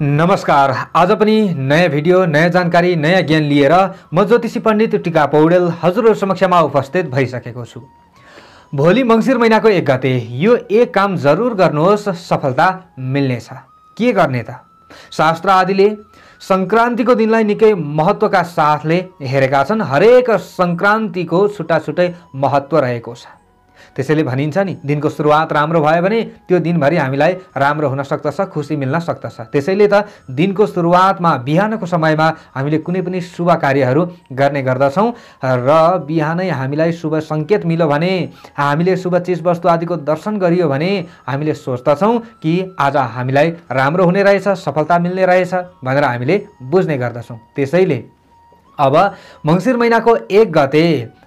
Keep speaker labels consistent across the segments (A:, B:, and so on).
A: नमस्कार। आज पनि नयाँ भिडियो नयाँ जानकारी नयाँ ज्ञान लिएर म ज्योतिषी पण्डित टिका पौडेल हजुरहरू समक्षमा उपस्थित भइसकेको छु। भोलि मङ्सिर महिनाको एक गते यो एक काम जरुर गर्नुहोस् सफलता मिल्नेछ। के गर्ने त? शास्त्र आदिले सङ्क्रान्तिको दिनलाई निकै महत्त्वका साथले हेरेका छन्। हरेक सङ्क्रान्तिको छुट्टा छुट्टै महत्त्व रहेको छ। त्यसैले भनिन्छ नि दिनको सुरुवात राम्रो भयो भने त्यो दिनभरि हामीलाई राम्रो हुन सक्दछ खुसी मिल्न सक्दछ। त्यसैले त दिनको सुरुवातमा बिहानको समयमा हामीले कुनै पनि शुभ कार्यहरू गर्ने गर्दछौँ र बिहानै हामीलाई शुभ सङ्केत मिल्यो भने हामीले शुभ चिजवस्तु आदिको दर्शन गरियो भने हामीले सोच्दछौँ कि आज हामीलाई राम्रो हुने रहेछ सफलता मिल्ने रहेछ भनेर हामीले बुझ्ने गर्दछौँ। त्यसैले अब मङ्सिर महिनाको एक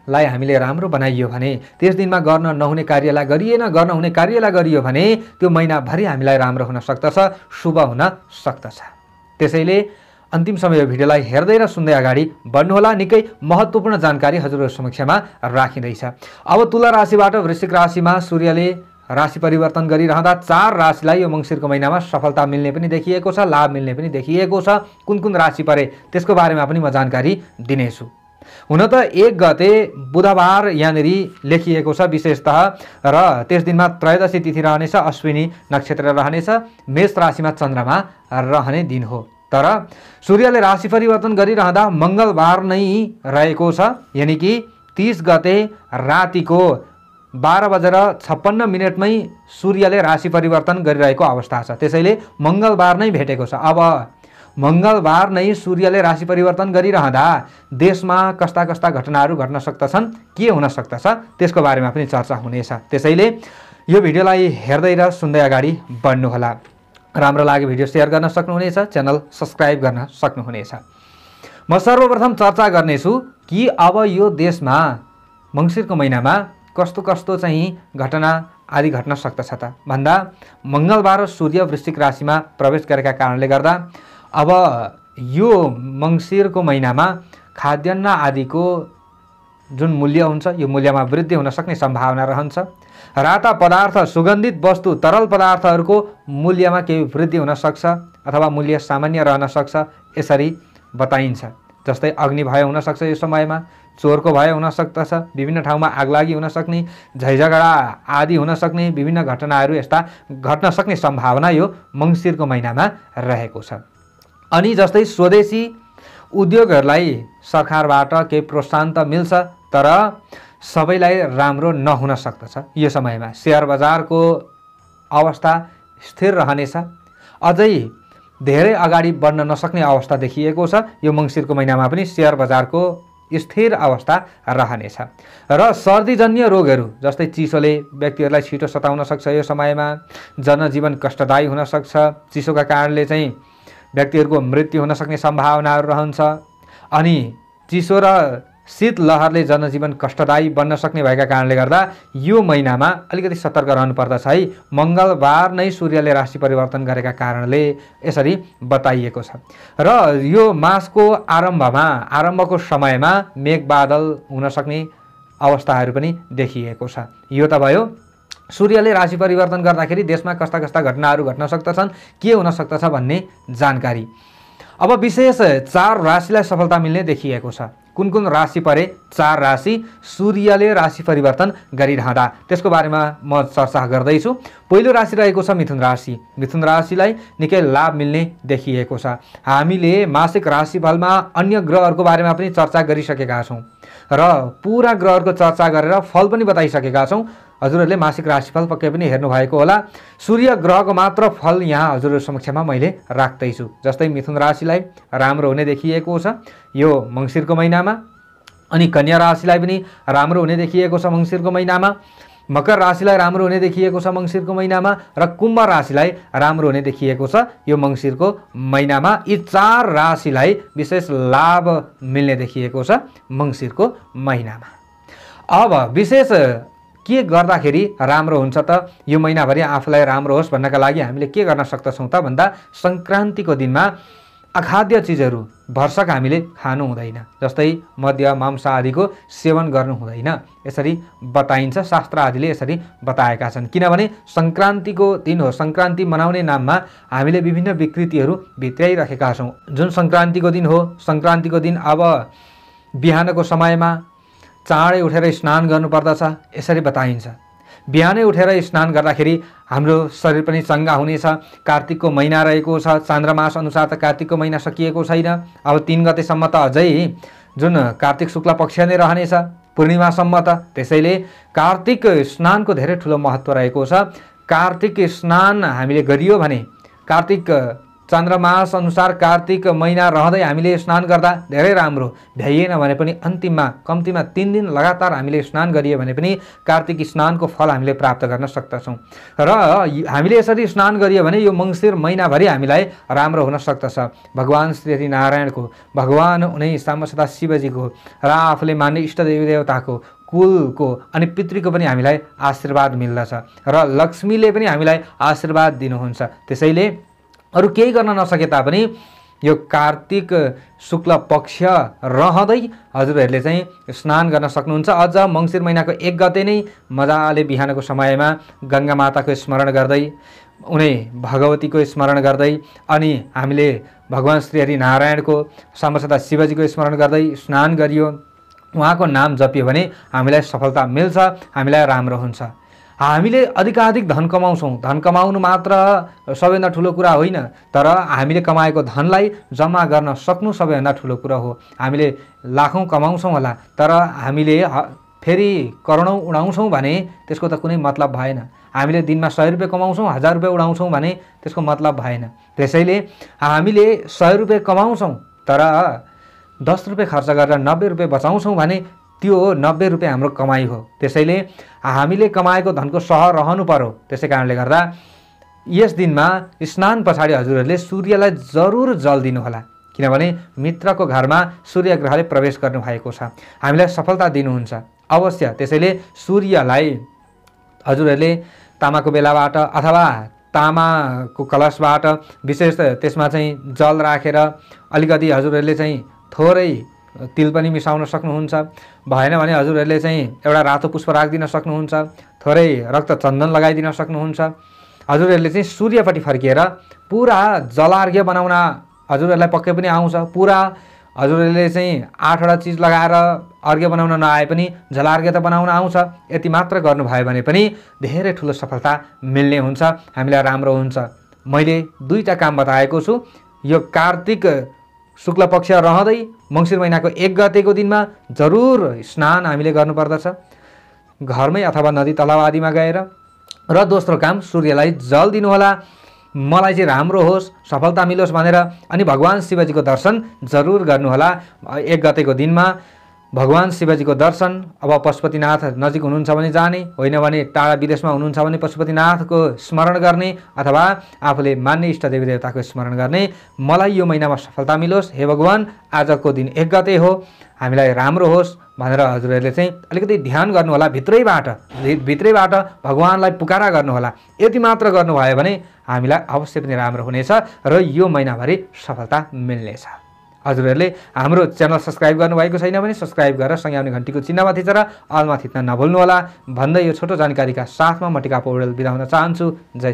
A: गतेलाई हामीले राम्रो बनाइयो भने त्यस दिनमा गर्न नहुने कार्यलाई गरिएन गर्न हुने कार्यलाई गरियो भने त्यो महिनाभरि हामीलाई राम्रो हुन सक्दछ शुभ हुन सक्दछ। त्यसैले अन्तिम समय भिडियोलाई हेर्दै र सुन्दै अगाडि बढ्नुहोला। निकै महत्त्वपूर्ण जानकारी हजुरहरू समक्षमा राखिँदैछ। अब तुला राशिबाट वृश्चिक राशिमा सूर्यले राशि परिवर्तन गरिरहँदा चार राशिलाई यो मङ्सिरको महिनामा सफलता मिल्ने पनि देखिएको छ लाभ मिल्ने पनि देखिएको छ। कुन कुन राशि परे त्यसको बारेमा पनि म जानकारी दिनेछु। हुन त एक गते बुधबार यहाँनिर लेखिएको छ विशेषतः र त्यस दिनमा त्रयोदशी तिथि रहनेछ अश्विनी नक्षत्र रहनेछ मेष राशिमा चन्द्रमा रहने दिन हो। तर सूर्यले राशि परिवर्तन गरिरहँदा मङ्गलबार नै रहेको छ यानि कि तिस गते रातिको बाह्र बजेर छप्पन्न मिनटमै सूर्यले राशि परिवर्तन गरिरहेको अवस्था छ। त्यसैले मङ्गलबार नै भेटेको छ। अब मङ्गलबार नै सूर्यले राशि परिवर्तन गरिरहँदा देशमा कस्ता कस्ता घटनाहरू घट्न सक्दछन् के हुन सक्दछ त्यसको बारेमा पनि चर्चा हुनेछ। त्यसैले यो भिडियोलाई हेर्दै र सुन्दै अगाडि बढ्नुहोला। राम्रो लाग्यो भिडियो सेयर गर्न सक्नुहुनेछ च्यानल सब्सक्राइब गर्न सक्नुहुनेछ। म सर्वप्रथम चर्चा गर्नेछु कि अब यो देशमा मङ्सिरको महिनामा कस्तो कस्तो चाहिँ घटना आदि घट्न सक्दछ त। भन्दा मङ्गलबार सूर्य वृश्चिक राशिमा प्रवेश गरेका कारणले गर्दा अब यो मङ्सिरको महिनामा खाद्यान्न आदिको जुन मूल्य हुन्छ यो मूल्यमा वृद्धि हुन सक्ने सम्भावना रहन्छ। राता पदार्थ सुगन्धित वस्तु तरल पदार्थहरूको मूल्यमा केही वृद्धि हुन सक्छ अथवा मूल्य सामान्य रहन सक्छ यसरी बताइन्छ। जस्तै अग्नि भय हुनसक्छ यो समयमा चोरको भय हुन सक्दछ विभिन्न ठाउँमा आगलागी हुन सक्ने झैझगडा आदि हुन सक्ने विभिन्न घटनाहरू यस्ता घट्न सक्ने सम्भावना यो मङ्सिरको महिनामा रहेको छ। अनि जस्तै स्वदेशी उद्योगहरूलाई सरकारबाट केही प्रोत्साहन त मिल्छ तर सबैलाई राम्रो नहुन सक्दछ। यो समयमा सेयर बजारको अवस्था स्थिर रहनेछ। अझै धेरै अगाडि बढ्न नसक्ने अवस्था देखिएको छ। यो मङ्सिरको महिनामा पनि सेयर बजारको स्थिर अवस्था रहनेछ। र सर्दीजन्य रोगहरू जस्तै चिसोले व्यक्तिहरूलाई छिटो सताउन सक्छ। यो समयमा जनजीवन कष्टदायी हुनसक्छ चिसोका कारणले चाहिँ व्यक्तिहरूको मृत्यु हुन सक्ने सम्भावनाहरू रहन्छ। अनि चिसो र शीतलहरले जनजीवन कष्टदायी बन्न सक्ने भएका कारणले गर्दा यो महिनामा अलिकति सतर्क रहनुपर्दछ है। मङ्गलबार नै सूर्यले राशि परिवर्तन गरेका कारणले यसरी बताइएको छ। र यो मासको आरम्भमा आरम्भको समयमा मेघबादल हुन सक्ने अवस्थाहरू पनि देखिएको छ। यो त भयो सूर्यले राशि परिवर्तन गर्दाखेरि देशमा कस्ता कस्ता घटनाहरू घट्न सक्दछन् के हुन सक्दछ भन्ने जानकारी। अब विशेष चार राशिलाई सफलता मिल्ने देखिएको छ। कुन कुन राशि परे? चार राशि सूर्यले राशि परिवर्तन गरिरहँदा। त्यसको बारेमा म चर्चा गर्दैछु। पहिलो राशि रहेको छ मिथुन राशि। मिथुन राशिलाई निकै लाभ मिल्ने देखिएको छ। हामीले मासिक राशिफलमा अन्य ग्रहहरूको बारेमा पनि चर्चा गरिसकेका छौँ। र पुरा ग्रहहरूको चर्चा गरेर फल पनि बताइसकेका छौँ। हजुरहरूले मासिक राशिफल पक्कै पनि हेर्नुभएको होला। सूर्य ग्रहको मात्र फल यहाँ हजुरहरू समक्षमा मैले राख्दैछु। जस्तै मिथुन राशिलाई राम्रो हुने देखिएको छ यो मङ्सिरको महिनामा। अनि कन्या राशिलाई पनि राम्रो हुने देखिएको छ मङ्सिरको महिनामा। मकर राशिलाई राम्रो हुने देखिएको छ मङ्सिरको महिनामा र कुम्भ राशिलाई राम्रो हुने देखिएको छ यो मङ्सिरको महिनामा। यी चार राशिलाई विशेष लाभ मिल्ने देखिएको छ मङ्सिरको महिनामा। अब विशेष के गर्दाखेरि राम्रो हुन्छ त? यो महिनाभरि आफूलाई राम्रो होस् भन्नका लागि हामीले के गर्न सक्दछौँ त भन्दा सङ्क्रान्तिको दिनमा अखाद्य चिजहरू भर्सक हामीले खानु हुँदैन जस्तै मद्य मांस आदिको सेवन गर्नु हुँदैन। यसरी बताइन्छ शास्त्र आदिले यसरी बताएका छन्। किनभने सङ्क्रान्तिको दिन हो सङ्क्रान्ति मनाउने नाममा हामीले विभिन्न विकृतिहरू भित्राइराखेका छौँ। जुन सङ्क्रान्तिको दिन हो सङ्क्रान्तिको दिन अब बिहानको समयमा चाँडै उठेर स्नान गर्नुपर्दछ यसरी बताइन्छ। बिहानै उठेर स्नान गर्दाखेरि हाम्रो शरीर पनि चङ्गा हुनेछ। कार्तिकको महिना रहेको छ चान्द्रमास अनुसार त कार्तिकको महिना सकिएको छैन। अब तिन गतेसम्म त अझै जुन कार्तिक शुक्ल पक्ष नै रहनेछ पूर्णिमासम्म त त्यसैले कार्तिक स्नानको धेरै ठुलो महत्त्व रहेको छ। कार्तिक स्नान हामीले गरियो भने कार्तिक चन्द्रमास अनुसार कार्तिक महिना रहँदै हामीले स्नान गर्दा धेरै राम्रो भ्याइएन भने पनि अन्तिममा कम्तीमा तिन दिन लगातार हामीले स्नान गरियो भने पनि कार्तिक स्नानको फल हामीले प्राप्त गर्न सक्दछौँ। र हामीले यसरी स्नान गरियो भने यो मङ्सिर महिनाभरि हामीलाई राम्रो हुन सक्दछ। भगवान् श्री नारायणको भगवान् उनै सामसदा शिवजीको र आफूले मान्ने इष्टदेवी देवताको कुलको अनि पितृको पनि हामीलाई आशीर्वाद मिल्दछ। र लक्ष्मीले पनि हामीलाई आशीर्वाद दिनुहुन्छ। त्यसैले अरू केही गर्न नसके तापनि यो कार्तिक शुक्ल पक्ष रहँदै हजुरहरूले चाहिँ स्नान गर्न सक्नुहुन्छ। अझ मङ्सिर महिनाको एक गते नै मजाले बिहानको समयमा गङ्गा माताको स्मरण गर्दै उनी भगवतीको स्मरण गर्दै अनि हामीले भगवान् श्री हरि नारायणको समसदा शिवजीको स्मरण गर्दै स्नान गरियो। उहाँको नाम जपियो भने हामीलाई सफलता मिल्छ हामीलाई राम्रो हुन्छ। हामीले अधिकाधिक धन कमाउँछौँ। धन कमाउनु मात्र सबैभन्दा ठुलो कुरा होइन तर हामीले कमाएको धनलाई जम्मा गर्न सक्नु सबैभन्दा ठुलो कुरा हो। हामीले लाखौँ कमाउँछौँ होला तर हामीले फेरि करोडौँ उडाउँछौँ भने त्यसको त कुनै मतलब भएन। हामीले दिनमा सय रुपियाँ कमाउँछौँ हजार रुपियाँ उडाउँछौँ भने त्यसको मतलब भएन। त्यसैले हामीले सय रुपियाँ कमाउँछौँ तर दस रुपियाँ खर्च गरेर नब्बे रुपियाँ बचाउँछौँ भने त्यो नब्बे रुपियाँ हाम्रो कमाइ हो। त्यसैले हामीले कमाएको धनको सह रहनु पर्यो। त्यसै कारणले गर्दा यस दिनमा स्नान पछाडि हजुरहरूले सूर्यलाई जरुर जल दिनुहोला। किनभने मित्रको घरमा सूर्य ग्रहले प्रवेश गर्नुभएको छ। हामीलाई सफलता दिनुहुन्छ। अवश्य। त्यसैले सूर्यलाई हजुरहरूले तामाको बेलाबाट अथवा तामाको कलशबाट विशेष त्यसमा चाहिँ जल राखेर अलिकति हजुरहरूले चाहिँ थोरै तिल पनि मिसाउन सक्नुहुन्छ। भएन भने हजुरहरूले चाहिँ एउटा रातो पुष्प राखिदिन सक्नुहुन्छ। थोरै रक्त चन्दन लगाइदिन सक्नुहुन्छ। हजुरहरूले चाहिँ सूर्यपट्टि फर्किएर पुरा जलार्घ्य बनाउन हजुरहरूलाई पक्कै पनि आउँछ। पुरा हजुरहरूले चाहिँ आठवटा चिज लगाएर अर्घ्य बनाउन नआए पनि जलार्घ्य त बनाउन आउँछ। यति मात्र गर्नुभयो भने पनि धेरै ठुलो सफलता मिल्ने हुन्छ। हामीलाई राम्रो हुन्छ। मैले दुईवटा काम बताएको छु। यो कार्तिक शुक्ल पक्ष रहँदै मङ्सिर महिनाको एक गतेको दिनमा जरुर स्नान हामीले गर्नुपर्दछ। घरमै अथवा नदी तलाउ आदिमा गएर र दोस्रो काम सूर्यलाई जल दिनुहोला। मलाई चाहिँ राम्रो होस् सफलता मिलोस् भनेर अनि भगवान् शिवजीको दर्शन जरुर गर्नुहोला। एक गतेको दिनमा भगवान् शिवजीको दर्शन अब पशुपतिनाथ नजिक हुनुहुन्छ भने जाने होइन भने टाढा विदेशमा हुनुहुन्छ भने पशुपतिनाथको स्मरण गर्ने अथवा आफूले मान्ने इष्ट देवी देवताको स्मरण गर्ने मलाई यो महिनामा सफलता मिलोस्। हे भगवान् आजको दिन एक गते हो। हामीलाई राम्रो होस् भनेर हजुरहरूले चाहिँ अलिकति ध्यान गर्नुहोला भित्रैबाट भित्रैबाट भगवान्लाई पुकारा गर्नुहोला। यति मात्र गर्नुभयो भने हामीलाई अवश्य पनि राम्रो हुनेछ र यो महिनाभरि सफलता मिल्नेछ। हजुरहरूले हाम्रो च्यानल सब्सक्राइब गर्नुभएको छैन भने सब्सक्राइब गरेर सँगै आउने घन्टीको चिन्हमा थिचेर अलमा थिच्न नभुल्नुहोला। भन्दै यो छोटो जानकारीका साथमा म टिका पौडेल बिदा हुन चाहन्छु। जय